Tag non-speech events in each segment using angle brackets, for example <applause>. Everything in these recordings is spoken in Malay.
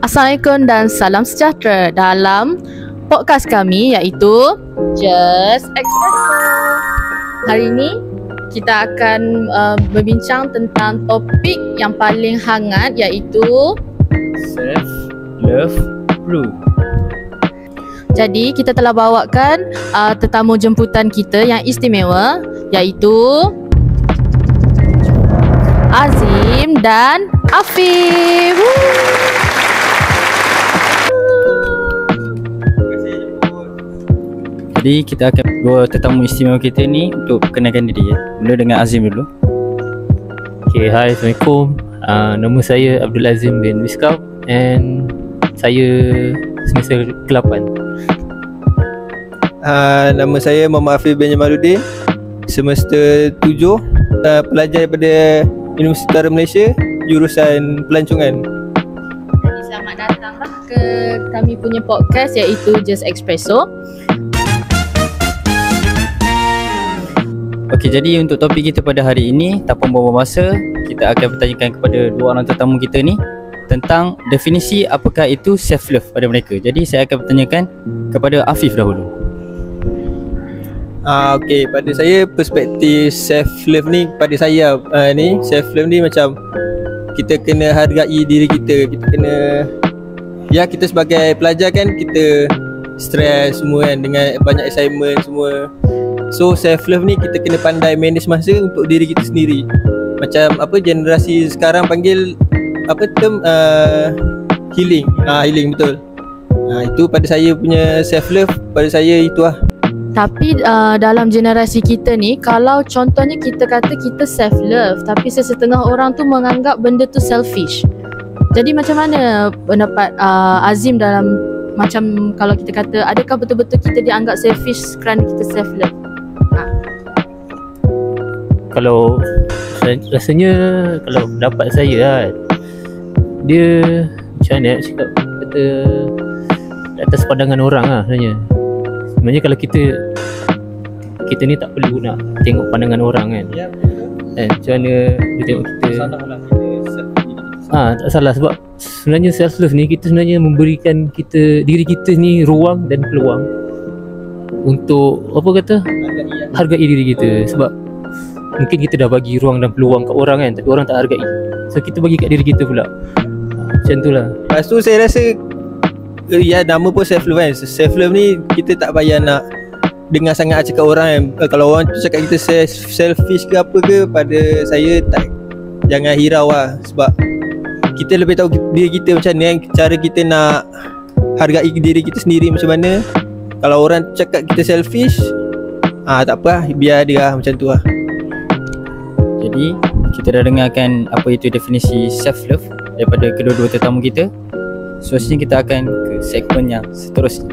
Assalamualaikum dan salam sejahtera dalam podcast kami iaitu Just Espresso. Hari ini kita akan uh, berbincang tentang topik yang paling hangat iaitu Self Love Blue jadi kita telah bawakan uh, tetamu jemputan kita yang istimewa iaitu Azim dan Afif. Woo! Jadi kita akan bawa tetamu istimewa kita ni untuk kenalkan diri ya. Mula dengan Azim dulu. Okay, hi, Assalamualaikum. Uh, nama saya Abdul Azim bin Miskau and saya semester ke-8. Uh, nama saya Muhammad Afif bin Jamaluddin Semester 7 uh, Pelajar daripada Universiti Utara Malaysia Jurusan Pelancongan Jadi selamat datanglah ke kami punya podcast iaitu Just Espresso Okey, jadi untuk topik kita pada hari ini, tanpa membuang masa, kita akan bertanyakan kepada dua orang tetamu kita ni tentang definisi apakah itu self love pada mereka. Jadi saya akan bertanyakan kepada Afif dahulu. uh, Okay, pada saya perspektif self love ni Pada saya uh, ni, self love ni macam Kita kena hargai diri kita Kita kena Ya kita sebagai pelajar kan kita Stress semua kan dengan banyak assignment semua So self love ni kita kena pandai manage masa untuk diri kita sendiri. Macam apa generasi sekarang panggil apa term uh, healing. Ah healing betul. Ah itu pada saya punya self love pada saya itu lah. Tapi uh, dalam generasi kita ni Kalau contohnya kita kata kita self love Tapi sesetengah orang tu menganggap benda tu selfish Jadi macam mana pendapat uh, Azim dalam Macam kalau kita kata Adakah betul-betul kita dianggap selfish kerana kita self love Kalau rasanya kalau pendapat saya lah dia macam mana nak cakap? Kata atas pandangan orang lah sebenarnya. Sebenarnya kalau kita kita ni tak perlu nak tengok pandangan orang kan. Ya. kan macam mana dia tengok kita? Salahlah kita self Ah, tak salah sebab sebenarnya self love ni kita sebenarnya memberikan kita diri kita ni ruang dan peluang untuk apa kata? Hargai diri kita. Sebab mungkin kita dah bagi ruang dan peluang kat orang kan tapi orang tak hargai. So kita bagi kat diri kita pula. Macam tu lah. Lepas tu saya rasa eh, Ya nama pun self love kan. Self love ni kita tak payah nak Dengar sangat cakap orang kan. Eh, Kalau orang tu cakap kita self- selfish ke apa ke Pada saya tak Jangan hirau lah. Sebab Kita lebih tahu diri kita macam ni kan. Cara kita nak Hargai diri kita sendiri macam mana. Kalau orang cakap kita selfish Ah tak apa lah. Biar dia lah macam tu lah Jadi kita dah dengarkan apa itu definisi self love daripada kedua-dua tetamu kita. Seterusnya kita akan ke segmen yang seterusnya.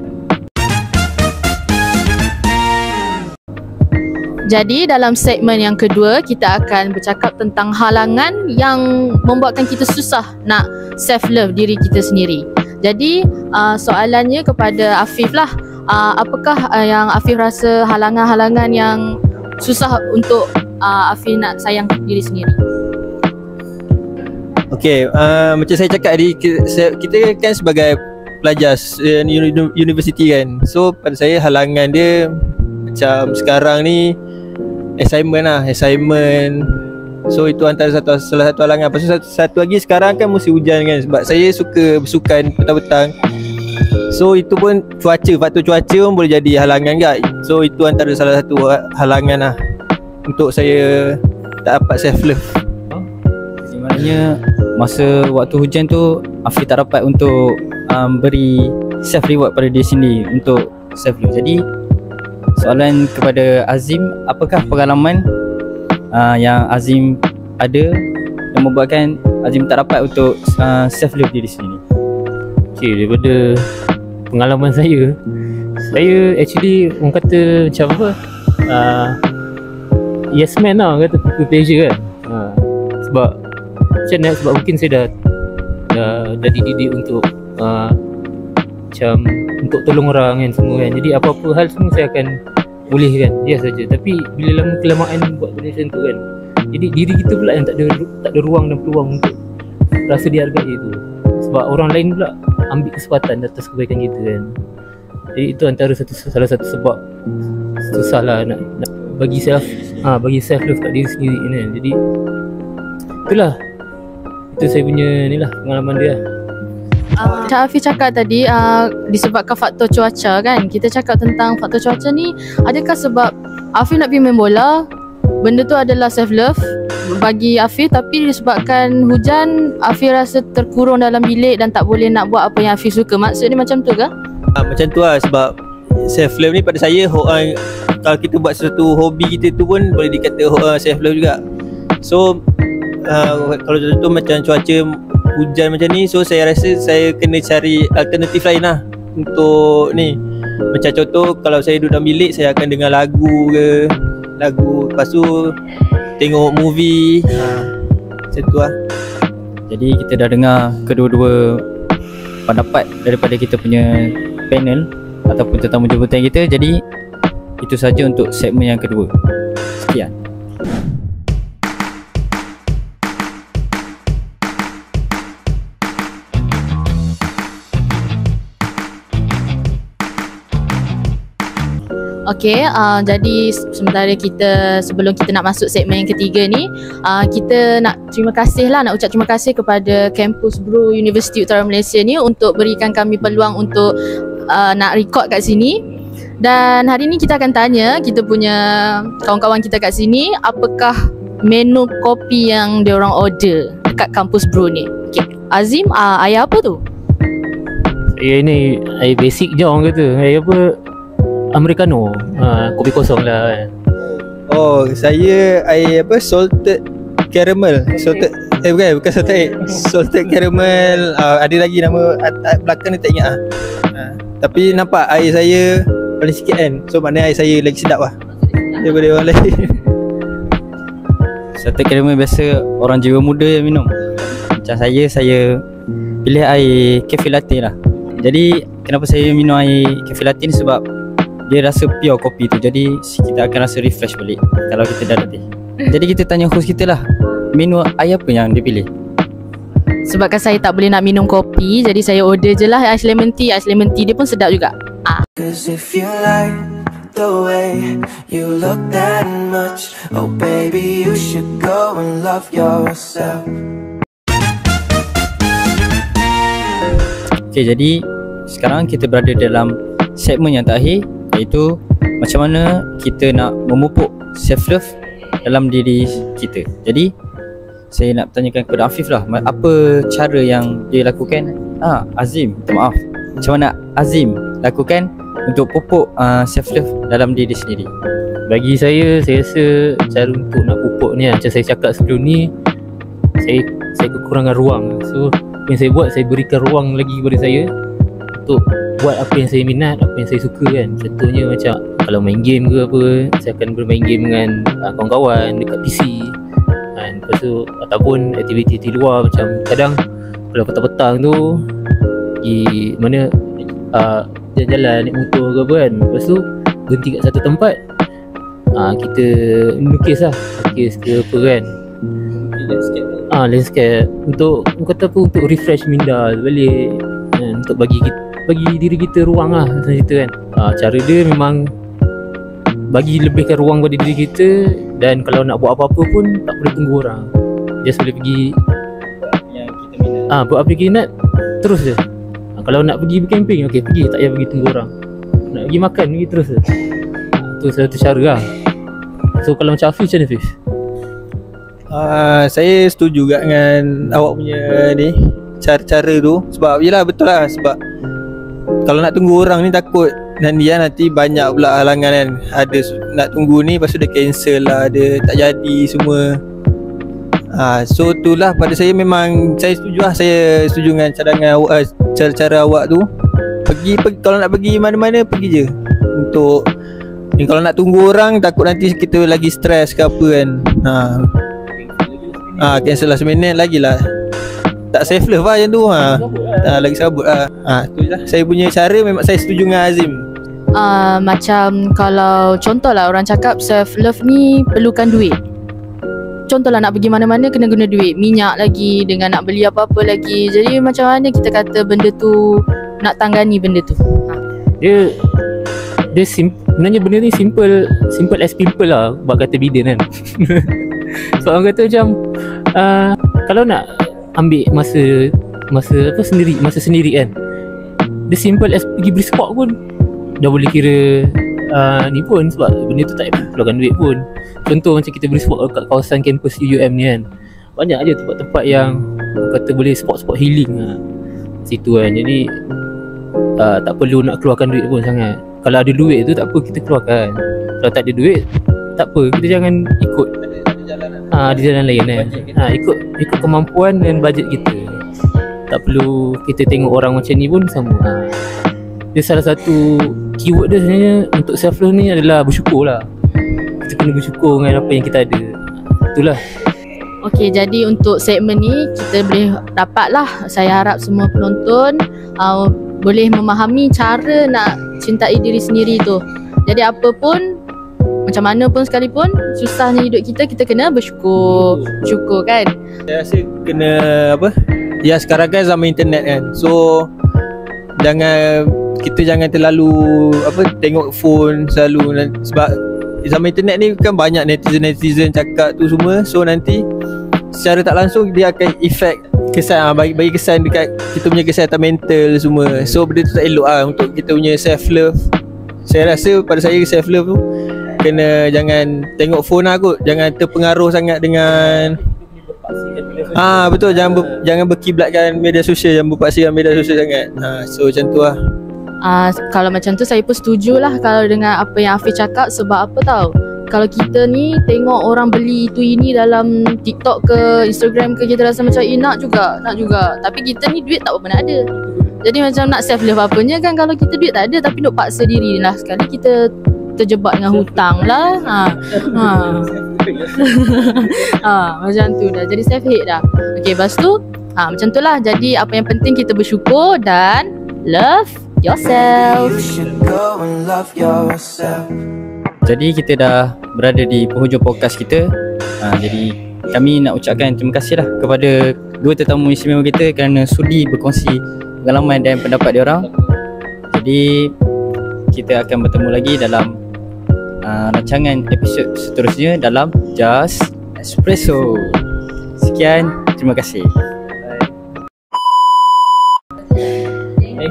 Jadi dalam segmen yang kedua kita akan bercakap tentang halangan yang membuatkan kita susah nak self love diri kita sendiri. Jadi uh, soalannya kepada Afif lah, uh, apakah uh, yang Afif rasa halangan-halangan yang susah untuk uh, Afif nak sayang diri sendiri? Okay, uh, macam saya cakap tadi kita, kan sebagai pelajar uni- universiti kan. So pada saya halangan dia macam sekarang ni assignment lah, assignment. So itu antara satu salah satu halangan. Tu satu, satu lagi sekarang kan musim hujan kan sebab saya suka bersukan petang-petang. So itu pun cuaca, faktor cuaca pun boleh jadi halangan kan. So itu antara salah satu ha- halangan lah untuk saya tak dapat self love. Sebenarnya masa waktu hujan tu Afif tak dapat untuk um, beri self reward pada diri sendiri untuk self love. Jadi soalan kepada Azim, apakah pengalaman uh, yang Azim ada yang membuatkan Azim tak dapat untuk uh, self love diri sendiri? okay, daripada pengalaman saya saya actually orang kata macam apa uh, yes man lah kata people pleasure kan. Uh, sebab macam mana? Sebab mungkin saya dah dah, dah dididik untuk uh, macam untuk tolong orang kan semua kan. Jadi apa-apa hal semua saya akan boleh kan ya saja. Tapi bila lama kelamaan buat benda macam tu kan jadi diri kita pula yang tak ada tak ada ruang dan peluang untuk rasa dihargai tu. Sebab orang lain pula ambil kesempatan atas kebaikan kita kan. Jadi itu antara satu salah satu sebab susah lah nak, nak bagi self ha, bagi self love kat diri sendiri ni. Kan jadi itulah. Itu saya punya ni lah pengalaman dia. Uh, Cak Afi cakap tadi uh, disebabkan faktor cuaca kan. Kita cakap tentang faktor cuaca ni Adakah sebab Afi nak pergi main bola? Benda tu adalah self love bagi Afi tapi disebabkan hujan Afi rasa terkurung dalam bilik dan tak boleh nak buat apa yang Afi suka. Maksudnya macam tu ke? ha, Macam tu lah sebab self love ni pada saya uh, Kalau kita buat sesuatu hobi kita tu pun boleh dikata uh, self love juga. So uh, kalau contoh macam cuaca hujan macam ni so saya rasa saya kena cari alternatif lain lah untuk ni. Macam contoh kalau saya duduk dalam bilik saya akan dengar lagu ke lagu lepas tu tengok movie ha, macam tu lah. Jadi kita dah dengar kedua-dua pendapat daripada kita punya panel ataupun tetamu jemputan kita. Jadi itu saja untuk segmen yang kedua. Sekian. Okay, uh, jadi sementara kita sebelum kita nak masuk segmen yang ketiga ni uh, Kita nak terima kasih lah, nak ucap terima kasih kepada Campus Bro Universiti Utara Malaysia ni Untuk berikan kami peluang untuk uh, nak record kat sini. Dan hari ni kita akan tanya kita punya kawan-kawan kita kat sini Apakah menu kopi yang dia orang order dekat Campus Bro ni? Okay, Azim, uh, ayah apa tu? Saya ni air basic je orang kata. Air apa? Americano. Ha, Kopi kosong lah kan. Oh saya air apa salted caramel. Salted eh bukan bukan salted egg. Salted caramel. Uh, ada lagi nama at, at belakang ni tak ingat ah. Uh, tapi nampak air saya paling sikit kan so maknanya air saya lagi sedap lah daripada orang lain Satu caramel biasa orang jiwa muda yang minum. Macam saya, saya pilih air cafe latte lah. Jadi kenapa saya minum air cafe latte ni sebab dia rasa pure kopi tu. Jadi kita akan rasa refresh balik kalau kita dah latih. <laughs> Jadi kita tanya host kita lah. Menu air apa yang dia pilih? Sebabkan saya tak boleh nak minum kopi Jadi saya order je lah ais lemon tea Ais lemon tea dia pun sedap juga Cause if you like the way you look that much, oh baby, you should go and love yourself. Okay jadi sekarang kita berada dalam segmen yang terakhir iaitu macam mana kita nak memupuk self love dalam diri kita. Jadi saya nak bertanyakan kepada Afif lah apa cara yang dia lakukan? Ah Azim minta maaf. Macam mana Azim lakukan untuk pupuk uh, self love dalam diri sendiri? Bagi saya Saya rasa Cara untuk nak pupuk ni Macam saya cakap sebelum ni Saya Saya kekurangan ruang. So yang saya buat Saya berikan ruang lagi kepada saya Untuk Buat apa yang saya minat Apa yang saya suka kan. Contohnya macam Kalau main game ke apa Saya akan bermain game dengan uh, Kawan-kawan Dekat PC? Lepas tu Ataupun aktiviti di luar Macam kadang Kalau petang-petang tu Pergi Mana uh, Jalan-jalan Naik motor ke apa kan. Lepas tu Berhenti kat satu tempat. Uh, Kita Lukis lah. Lukis ke apa kan. Ah landscape. Untuk kata apa untuk refresh minda balik. Kan, untuk bagi kita, bagi diri kita ruang lah macam cerita kan. Ah cara dia memang bagi lebihkan ruang pada diri kita dan kalau nak buat apa-apa pun tak boleh tunggu orang. Just boleh pergi yang kita minat ah buat apa kita nak terus je. Ah, kalau nak pergi camping okey pergi tak payah pergi tunggu orang. Nak pergi makan pergi terus je. Ah, tu satu cara lah. So kalau macam Hafiz macam mana Hafiz? uh, saya setuju juga dengan awak punya ni cara-cara tu sebab yelah betul lah sebab kalau nak tunggu orang ni takut dan dia nanti banyak pula halangan kan. Ada nak tunggu ni lepas tu dia cancel lah dia tak jadi semua. Ha, so itulah. Pada saya memang saya setuju lah. Saya setuju dengan cadangan awak uh, cara-cara awak tu. Pergi, pergi kalau nak pergi mana-mana pergi je. Untuk ni kalau nak tunggu orang takut nanti kita lagi stres ke apa kan. Ha, Ah, cancel last minute lagi lah. Tak safe lah yang tu ha. ha lagi sabut lah. Ha, tu lah. Saya punya cara memang saya setuju dengan Azim uh, Macam kalau contoh lah orang cakap self love ni perlukan duit contohlah nak pergi mana-mana kena guna duit minyak lagi dengan nak beli apa-apa lagi jadi macam mana kita kata benda tu nak tanggani benda tu Dia dia sim, sebenarnya benda ni simple simple as simple lah buat kata bidin kan. <laughs> so orang kata macam uh, kalau nak ambil masa masa apa sendiri masa sendiri kan. Dia simple as pergi beli sport pun dah boleh kira uh, ni pun sebab benda tu tak payah keluarkan duit pun. Contoh macam kita beli sport kat kawasan kampus UUM ni kan. Banyak je tempat-tempat yang kata boleh sport-sport healing lah. Situ kan. Jadi uh, tak perlu nak keluarkan duit pun sangat kalau ada duit tu tak apa kita keluarkan kalau tak ada duit tak apa kita jangan ikut ha, di jalan lain kan ha, ikut ikut kemampuan dan bajet kita tak perlu kita tengok orang macam ni pun sama ha. dia salah satu keyword dia sebenarnya untuk self love ni adalah bersyukur lah kita kena bersyukur dengan apa yang kita ada itulah Okey, jadi untuk segmen ni kita boleh dapatlah saya harap semua penonton uh, boleh memahami cara nak cintai diri sendiri tu. Jadi apa pun macam mana pun sekalipun susahnya hidup kita kita kena bersyukur. Syukur kan? Saya rasa kena apa? Ya sekarang kan zaman internet kan. So jangan kita jangan terlalu apa tengok phone selalu sebab zaman internet ni kan banyak netizen-netizen cakap tu semua. So nanti secara tak langsung dia akan efek kesan ah bagi, bagi kesan dekat kita punya kesihatan mental semua. So benda tu tak elok ah untuk kita punya self love. Saya rasa pada saya self love tu kena jangan tengok phone lah kot. Jangan terpengaruh sangat dengan Ah betul jangan ber, jangan berkiblatkan media sosial jangan berpaksikan media sosial sangat. Ha so macam tu lah. Uh, kalau macam tu saya pun setuju lah kalau dengan apa yang Afiq cakap sebab apa tau? Kalau kita ni tengok orang beli itu ini dalam TikTok ke Instagram ke kita rasa macam eh nak juga nak juga. Tapi kita ni duit tak nak ada. Jadi macam nak self love apanya kan kalau kita duit tak ada tapi nak paksa diri lah. Sekali kita terjebak dengan hutang lah. Ha. Ha. <laughs> ha. macam tu dah. Jadi self hate dah. Okay lepas tu ha, macam tu lah. Jadi apa yang penting kita bersyukur dan love yourself You should go and love yourself. Jadi kita dah berada di penghujung podcast kita ha, Jadi kami nak ucapkan terima kasih lah kepada dua tetamu istimewa kita kerana sudi berkongsi pengalaman dan pendapat dia orang. Jadi kita akan bertemu lagi dalam uh, rancangan episod seterusnya dalam Just Espresso. Sekian, terima kasih.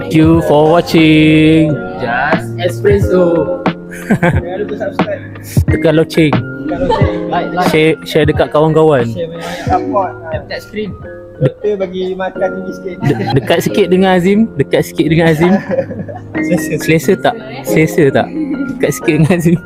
Thank you for watching Just Espresso. <laughs> Jangan lupa subscribe. tekan loceng Like, share, share dekat kawan-kawan Support. Tap screen. Betul bagi makan ini sikit. De- dekat sikit dengan Azim dekat sikit dengan Azim <laughs> selesa tak selesa tak dekat sikit dengan Azim